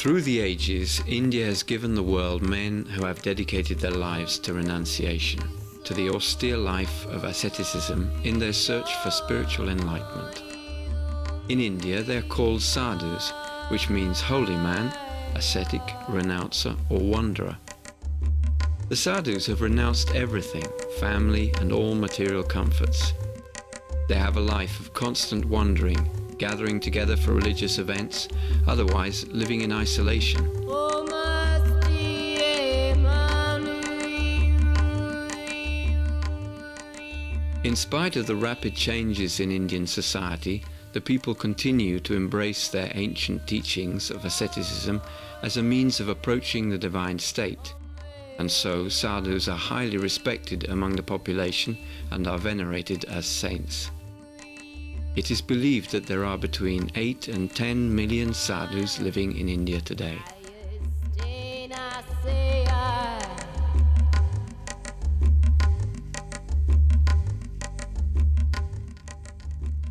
Through the ages, India has given the world men who have dedicated their lives to renunciation, to the austere life of asceticism in their search for spiritual enlightenment. In India, they are called sadhus, which means holy man, ascetic, renouncer, or wanderer. The sadhus have renounced everything, family and all material comforts. They have a life of constant wandering, gathering together for religious events, otherwise living in isolation. In spite of the rapid changes in Indian society, the people continue to embrace their ancient teachings of asceticism as a means of approaching the divine state. And so sadhus are highly respected among the population and are venerated as saints. It is believed that there are between 8 and 10 million sadhus living in India today.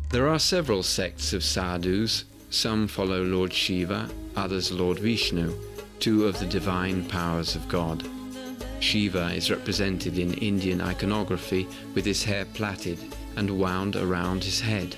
There are several sects of sadhus. Some follow Lord Shiva, others Lord Vishnu, two of the divine powers of God. Shiva is represented in Indian iconography with his hair plaited and wound around his head.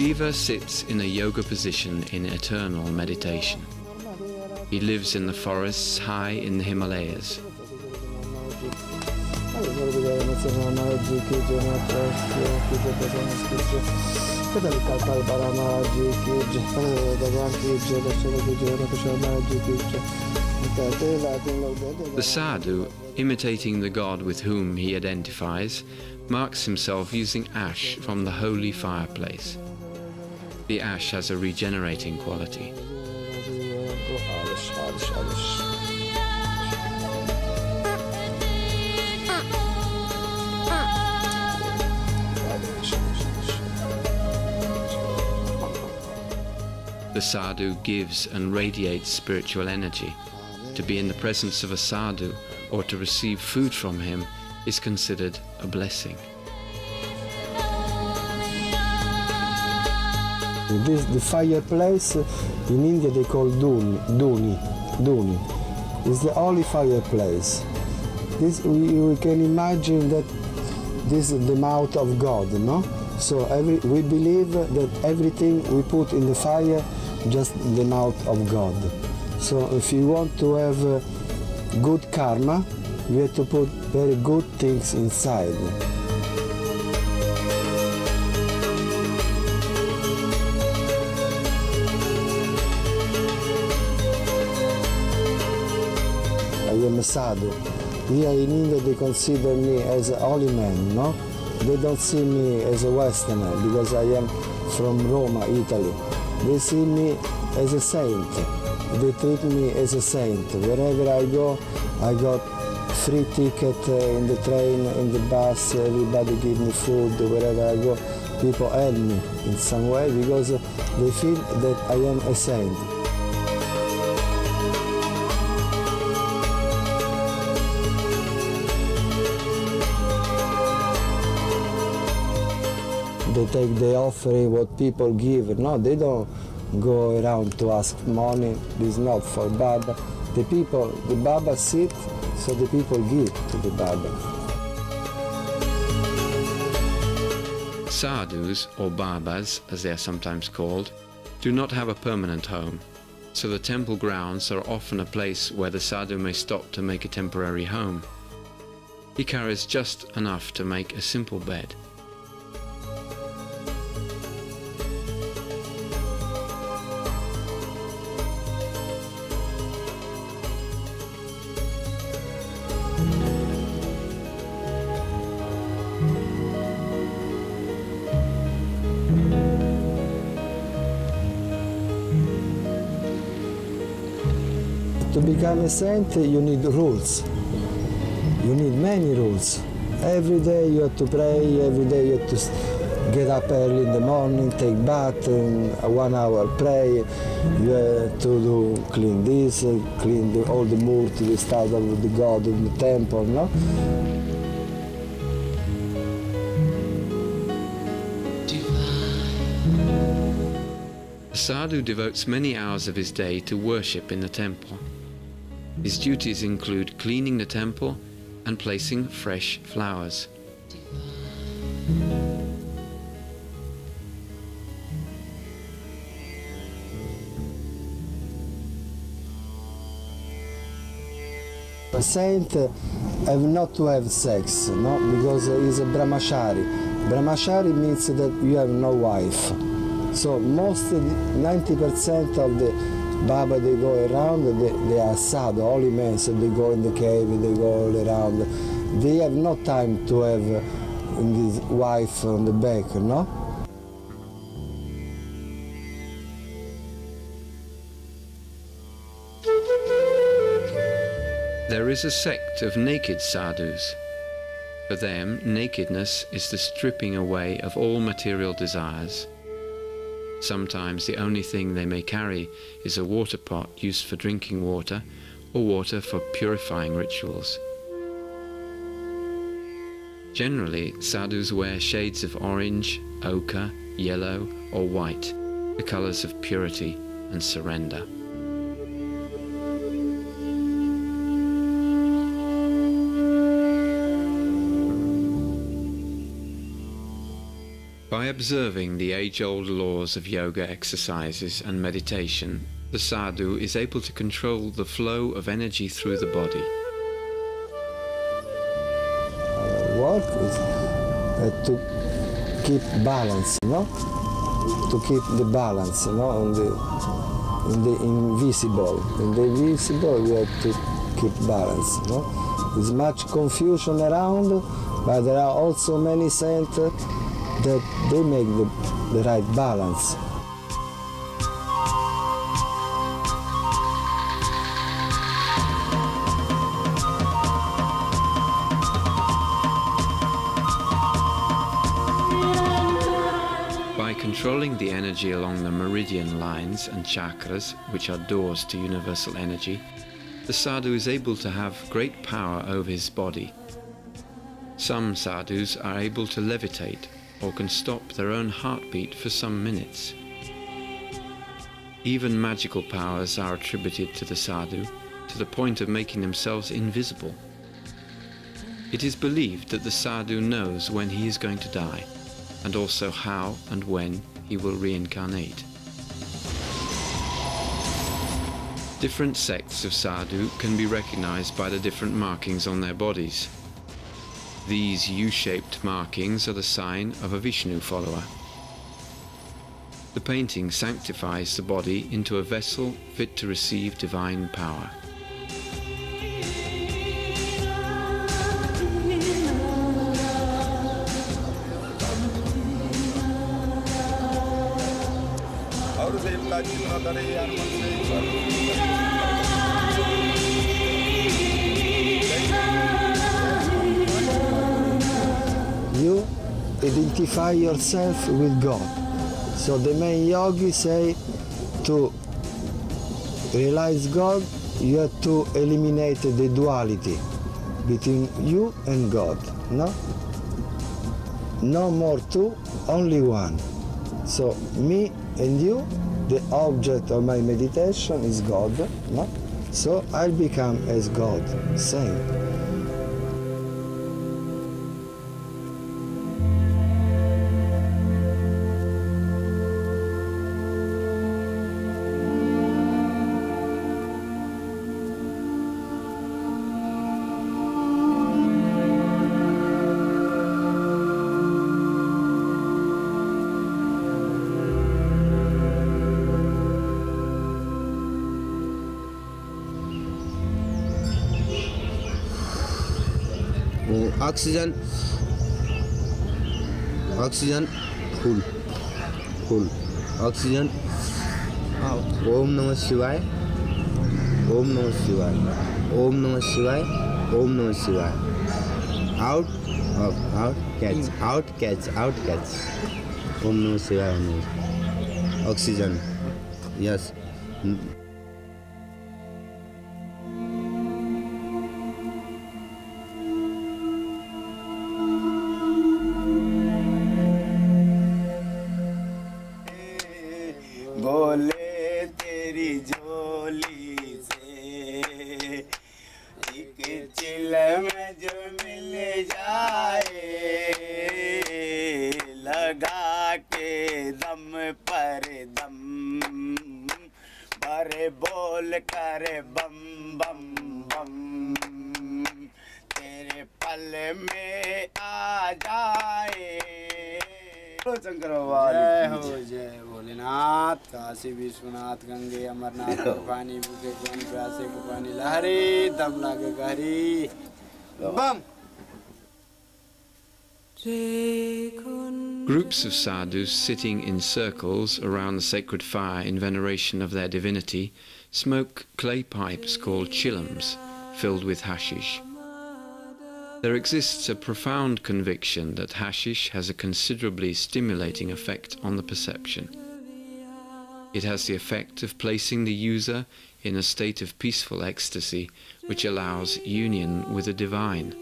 Shiva sits in a yoga position in eternal meditation. He lives in the forests high in the Himalayas. The sadhu, imitating the god with whom he identifies, marks himself using ash from the holy fireplace. The ash has a regenerating quality. The sadhu gives and radiates spiritual energy. To be in the presence of a sadhu or to receive food from him is considered a blessing. This the fireplace in India they call dhuni, dhuni, dhuni. It's the only fireplace. This we, we can imagine that this is the mouth of God, no? So every, we believe that everything we put in the fire, just the mouth of God. So if you want to have uh, good karma, you have to put very good things inside. Here in India they consider me as a holy man, no? They don't see me as a Westerner because I am from Roma, Italy. They see me as a saint. They treat me as a saint. Wherever I go, I got free ticket in the train, in the bus, everybody give me food, wherever I go. People help me in some way because they feel that I am a saint. They take the offering, what people give. No, they don't go around to ask money. This is not for Baba. The people, the Baba sit, so the people give to the Baba. Sadhus, or Babas as they are sometimes called, do not have a permanent home, so the temple grounds are often a place where the sadhu may stop to make a temporary home. He carries just enough to make a simple bed. To become a saint, you need rules. You need many rules. Every day you have to pray, every day you have to get up early in the morning, take bath, and one hour pray. You have to do clean this, uh, clean the, all the murti, the start of the god in the temple, no? Sadhu devotes many hours of his day to worship in the temple. His duties include cleaning the temple and placing fresh flowers. A saint have not to have sex, no, because he's a brahmachari. Brahmachari means that you have no wife. So most, 90% of the Baba they go around, they, they are sad, holy men, so they go in the cave, they go all around. They have no time to have uh, this wife on the back, no? There is a sect of naked sadhus. For them, nakedness is the stripping away of all material desires. Sometimes the only thing they may carry is a water pot used for drinking water or water for purifying rituals. Generally, sadhus wear shades of orange, ochre, yellow, or white, the colors of purity and surrender. Observing the age old laws of yoga exercises and meditation, the sadhu is able to control the flow of energy through the body. work is uh, to keep balance, no? To keep the balance, no? On the, in the invisible. In the invisible, we have to keep balance, no? There's much confusion around, but there are also many saints that they make the, the right balance. By controlling the energy along the meridian lines and chakras, which are doors to universal energy, the sadhu is able to have great power over his body. Some sadhus are able to levitate or can stop their own heartbeat for some minutes. Even magical powers are attributed to the sadhu to the point of making themselves invisible. It is believed that the sadhu knows when he is going to die and also how and when he will reincarnate. Different sects of sadhu can be recognized by the different markings on their bodies. These U-shaped markings are the sign of a Vishnu follower. The painting sanctifies the body into a vessel fit to receive divine power. Identify yourself with God. So the main yogi say to realize God, you have to eliminate the duality between you and God. No? No more two, only one. So me and you, the object of my meditation is God. No? So I'll become as God, same. Oxygen. Oxygen फूल। फूल। Oxygen. ओम नमः शिवाय। ओम नमः शिवाय। ओम नमः शिवाय। ओम नमः शिवाय। Out out catch out catch out catch ओम नमः शिवाय ऑक्सीजन। यस झोली से एक चिलम जो मिल जाए लगा के दम पर दम भरे बोल कर बम बम बम तेरे पल में आ जाए जय हो जय भोलेनाथ काशी विश्वनाथ गंगे अमरनाथ के पानी भूखे कौन प्यासे को पानी लहरी दम लागे गहरी बम Groups of sadhus sitting in circles around the sacred fire in veneration of their divinity smoke clay pipes called chillums, filled with hashish. There exists a profound conviction that hashish has a considerably stimulating effect on the perception. It has the effect of placing the user in a state of peaceful ecstasy which allows union with the divine.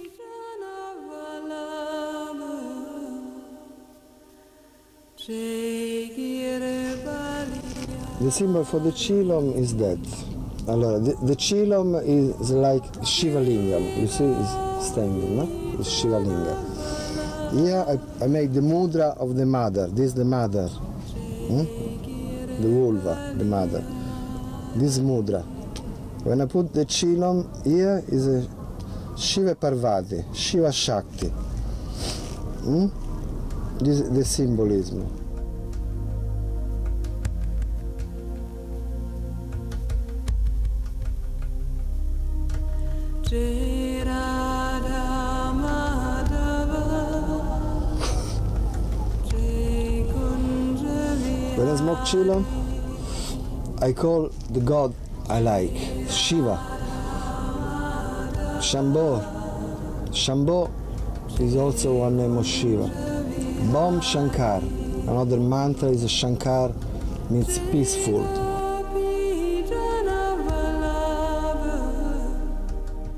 The symbol for the chillum is that. The, the chillum is like Shiva Lingam. You see, it's standing, no? It's Shiva Lingam. Here I, I make the mudra of the mother. This is the mother. Hmm? The vulva, the mother. This mudra. When I put the chillum here is a Shiva Parvati, Shiva Shakti. Hmm? This is the symbolism. When I smoke chilo, I call the god I like, Shiva. Shambho. Shambho is also one name of Shiva. Bom Shankar. Another mantra is Shankar, means peaceful.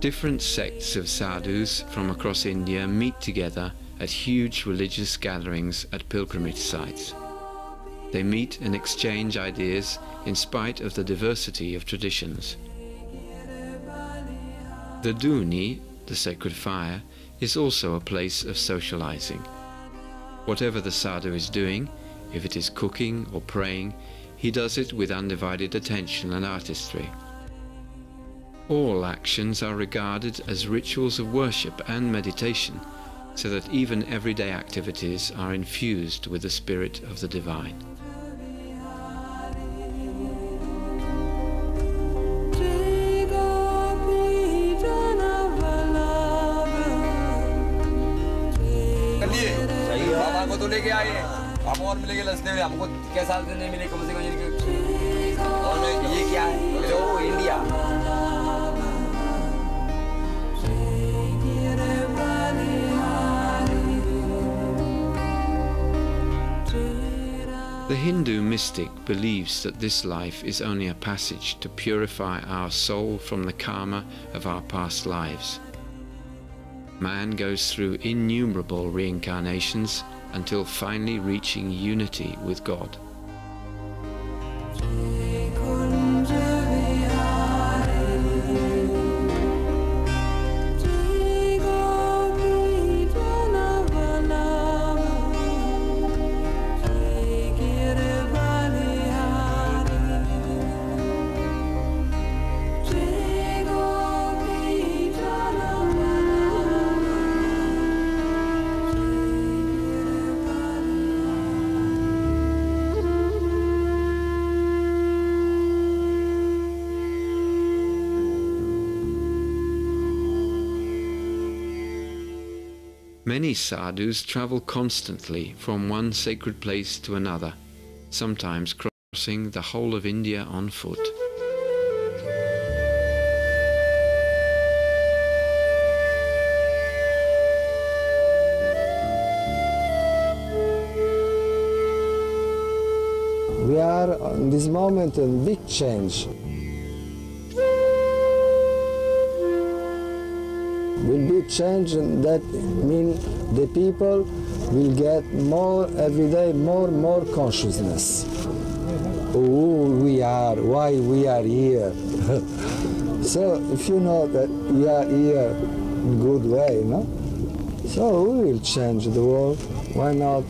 Different sects of sadhus from across India meet together at huge religious gatherings at pilgrimage sites. They meet and exchange ideas in spite of the diversity of traditions. The Dhuni, the sacred fire, is also a place of socializing. Whatever the sadhu is doing, if it is cooking or praying, he does it with undivided attention and artistry. All actions are regarded as rituals of worship and meditation, so that even everyday activities are infused with the spirit of the divine. और मिलेंगे लसने में हमको कैसा दिन नहीं मिले कम से कम ये और ये क्या है जो India The Hindu mystic believes that this life is only a passage to purify our soul from the karma of our past lives. Man goes through innumerable reincarnations until finally reaching unity with God. Many sadhus travel constantly from one sacred place to another, sometimes crossing the whole of India on foot. We are in this moment in big change. Change and that mean the people will get more every day more more consciousness. Who we are, why we are here. so if you know that we are here in good way, no? So we will change the world. Why not?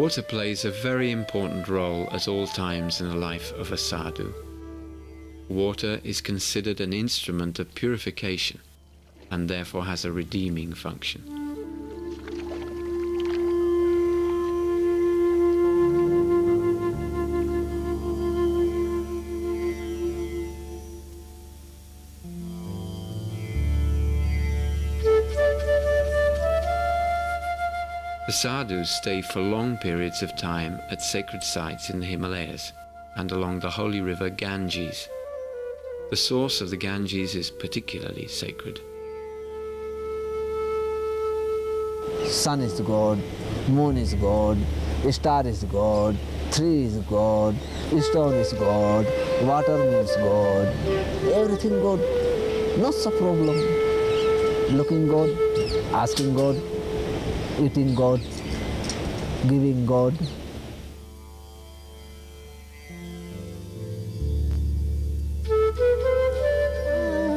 Water plays a very important role at all times in the life of a sadhu. Water is considered an instrument of purification and therefore has a redeeming function. The sadhus stay for long periods of time at sacred sites in the Himalayas and along the holy river Ganges. The source of the Ganges is particularly sacred. Sun is God, moon is God, star is God, tree is God, stone is God, water means God, everything God. Not a problem. Looking God, asking God, eating God, giving God.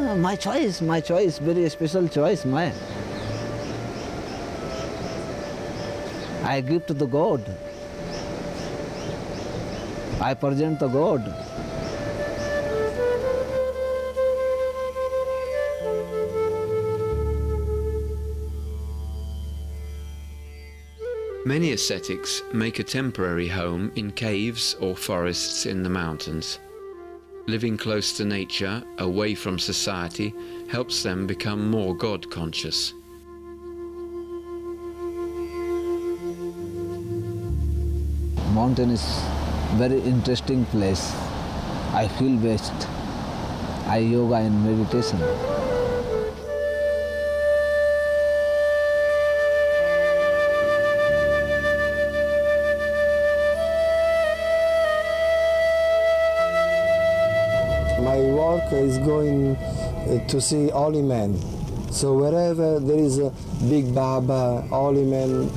Ah, My choice, my choice, very special choice, my. I give to the God. I present the God. Many ascetics make a temporary home in caves or forests in the mountains. Living close to nature, away from society, helps them become more God conscious. Mountain is very interesting place. I feel best. I yoga and meditation. Is going uh, to see holy men. So wherever there is a big Baba, holy man,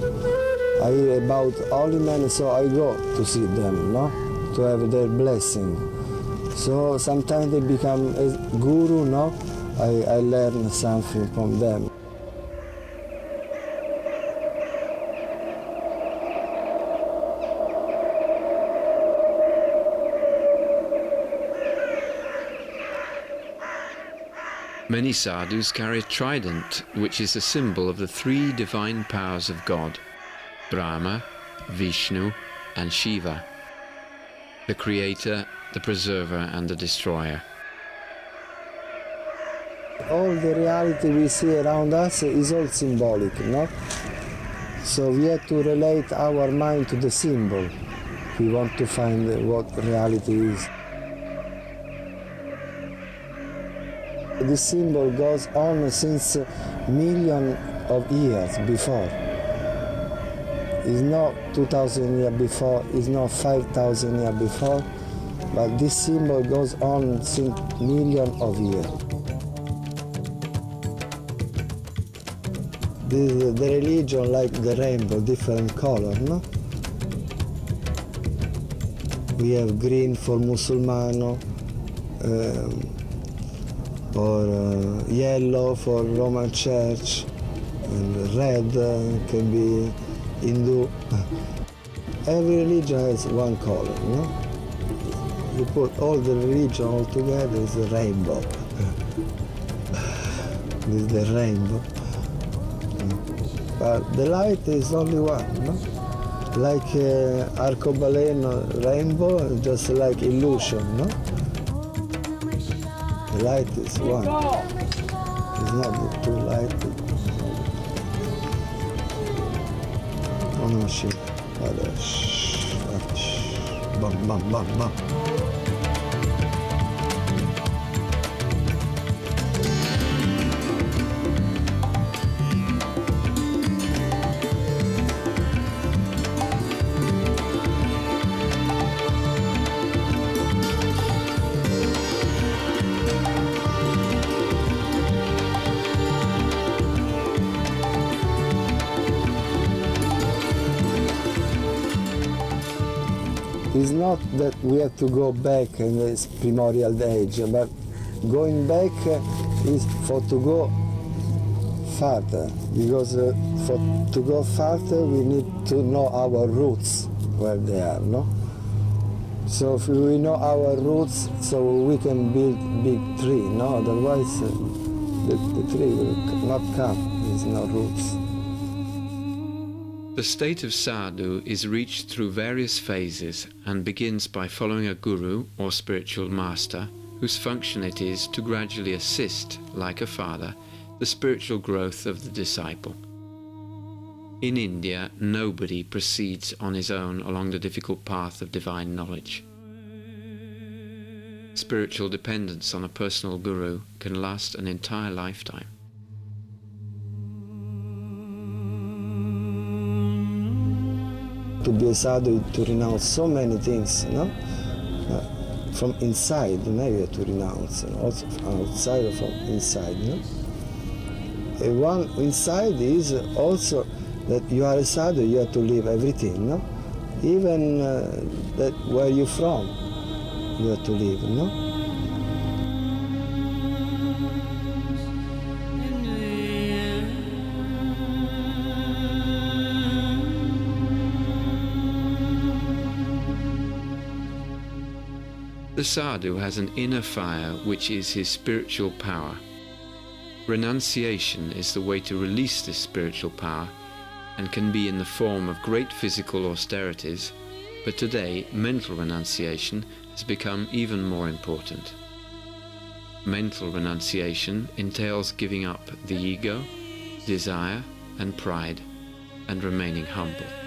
I hear about holy men, so I go to see them, no? To have their blessing. So sometimes they become a guru, no? I, I learn something from them. Many sadhus carry a trident, which is a symbol of the three divine powers of God Brahma, Vishnu, and Shiva, the creator, the preserver, and the destroyer. all the reality we see around us is all symbolic, no? So we have to relate our mind to the symbol. We want to find what reality is. This symbol goes on since million of years before. It's not 2,000 years before, it's not 5,000 years before, but this symbol goes on since million of years. the, the religion like the rainbow, different color, no? We have green for Musulmano, um, or uh, yellow for Roman Church, and red uh, can be Hindu. Every religion has one color, no? You put all the religion all together, it's a rainbow. is the rainbow. But the light is only one, no? Like uh, arcobaleno rainbow, just like illusion, no? The light is one. It's not the two light. Oh, uh, shh, guarda, shh. Bam, bam, bam, bam. Not that we have to go back in this primordial age, but going back is for to go farther, because uh, for to go farther we need to know our roots where they are, no? So if we know our roots, so we can build big tree, no? Otherwise, uh, the, the tree will not come. There's no roots. The state of sadhu is reached through various phases and begins by following a guru or spiritual master whose function it is to gradually assist, like a father, the spiritual growth of the disciple. In India, nobody proceeds on his own along the difficult path of divine knowledge. Spiritual dependence on a personal guru can last an entire lifetime. To be a sadhu to renounce so many things, no? Uh, from inside, you know, you have to renounce, and also from outside or from inside, no? And one inside is also that you are a sadhu, you have to leave everything, no? Even uh, that where you're from, you have to leave, no? The sadhu has an inner fire which is his spiritual power. Renunciation is the way to release this spiritual power and can be in the form of great physical austerities, but today mental renunciation has become even more important. Mental renunciation entails giving up the ego, desire, and pride, and remaining humble.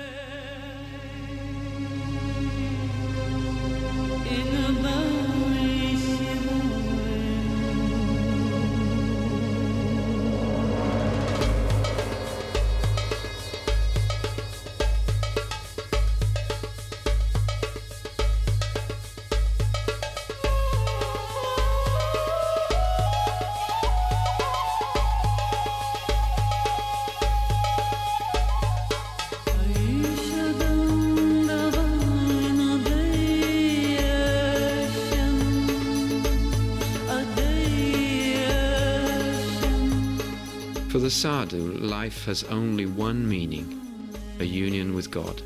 The sadhu, life has only one meaning a union with God.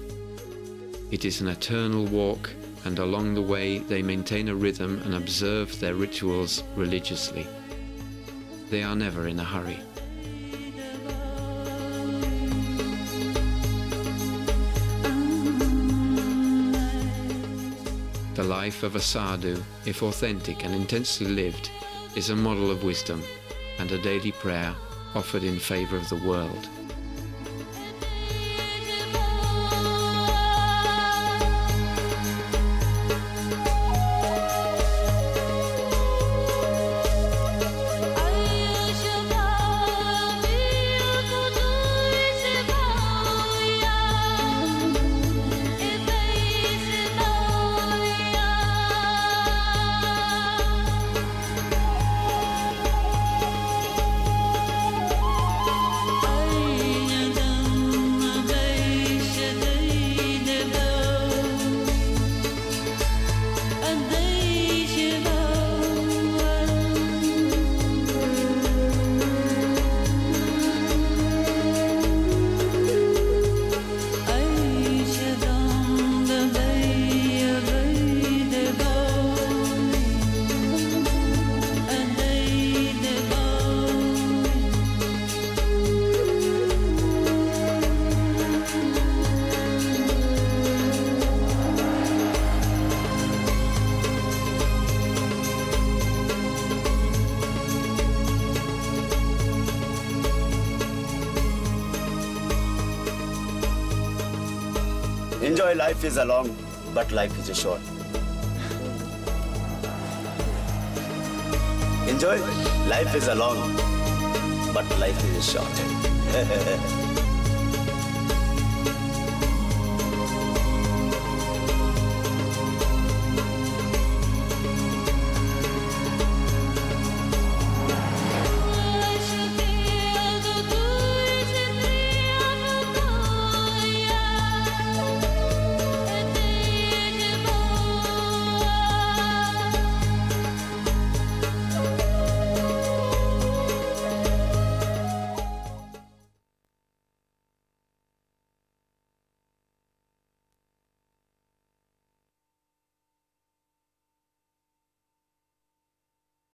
It is an eternal walk, and along the way they maintain a rhythm and observe their rituals religiously. They are never in a hurry. The life of a sadhu, if authentic and intensely lived, is a model of wisdom and a daily prayer offered in favor of the world. Life is a long, but life is a short. Enjoy life is a long, but life is a short.